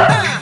Ah.